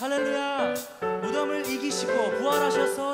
할렐루야. 무덤을 이기시고 부활하셔서